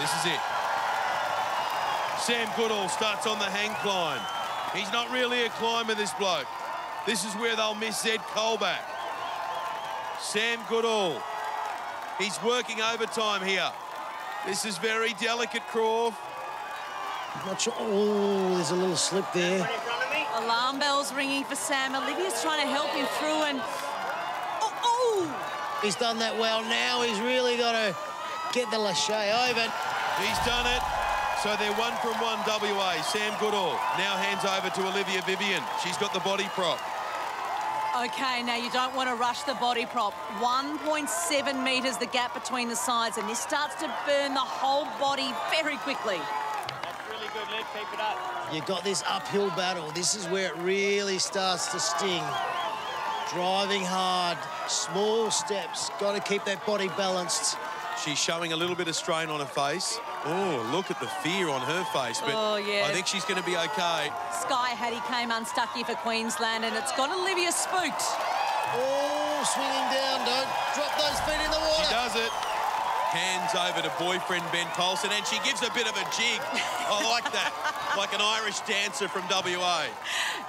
This is it. Sam Goodall starts on the hang climb. He's not really a climber, this bloke. This is where they'll miss Zeb Colback. Sam Goodall. He's working overtime here. This is very delicate, Croft. Not sure. Oh, there's a little slip there. Alarm bells ringing for Sam. Olivia's trying to help him through and... Oh, oh! He's done that well. Now he's really got to get the Lachey over. He's done it. So they're one from one, WA. Sam Goodall now hands over to Olivia Vivian. She's got the body prop. Okay, now you don't want to rush the body prop. 1.7 metres the gap between the sides, and this starts to burn the whole body very quickly. That's really good, Liv. Keep it up. You got this uphill battle. This is where it really starts to sting. Driving hard, small steps. Got to keep that body balanced. She's showing a little bit of strain on her face. Oh, look at the fear on her face. But Oh, yeah. I think she's going to be okay. Sky Hattie came unstuck here for Queensland, and it's got Olivia spooked. Oh, swinging down. Don't drop those feet in the water. She water. does it. Hands over to boyfriend Ben Polson, and she gives a bit of a jig. I like that. Like an Irish dancer from WA.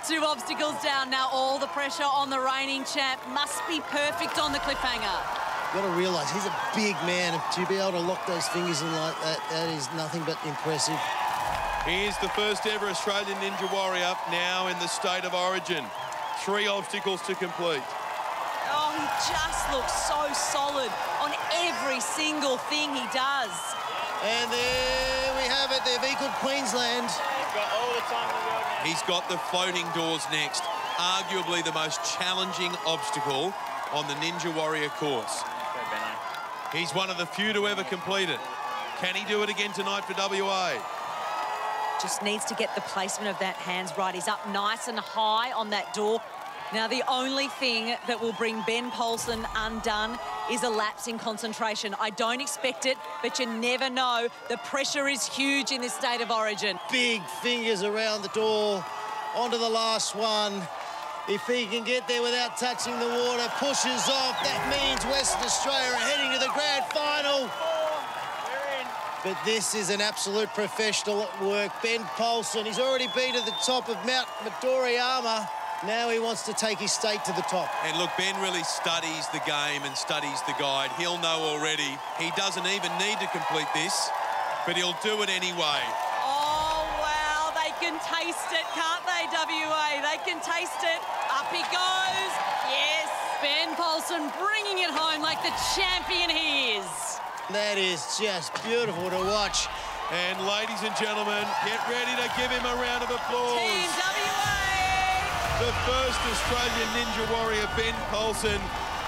Two obstacles down now. All the pressure on the reigning champ. Must be perfect on the cliffhanger. Got to realise he's a big man. To be able to lock those fingers in like that, that is nothing but impressive. He is the first ever Australian Ninja Warrior now in the state of origin. Three obstacles to complete. Oh, he just looks so solid on every single thing he does. And there we have it. They've equalled Queensland. He's got all the time in the world now. He's got the floating doors next, arguably the most challenging obstacle on the Ninja Warrior course. Go, Benno. He's one of the few to ever complete it. Can he do it again tonight for WA? Just needs to get the placement of that hands right. He's up nice and high on that door. Now, the only thing that will bring Ben Polson undone is a lapse in concentration. I don't expect it, but you never know. The pressure is huge in this state of origin. Big fingers around the door. Onto the last one. If he can get there without touching the water, pushes off. That means Western Australia are heading to the grand final. But this is an absolute professional at work. Ben Polson, he's already been to the top of Mount Midoriyama. Now he wants to take his state to the top. And look, Ben really studies the game and studies the guide. He'll know already. He doesn't even need to complete this, but he'll do it anyway. Wow, they can taste it, can't they, WA? They can taste it. Up he goes. Yes, Ben Polson bringing it home like the champion he is. That is just beautiful to watch. And ladies and gentlemen, get ready to give him a round of applause. Team WA. The first Australian Ninja Warrior, Ben Polson,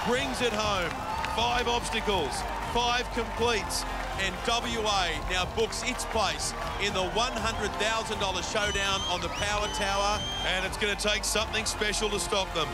brings it home. Five obstacles, five completes, and WA now books its place in the $100,000 showdown on the Power Tower, and it's going to take something special to stop them.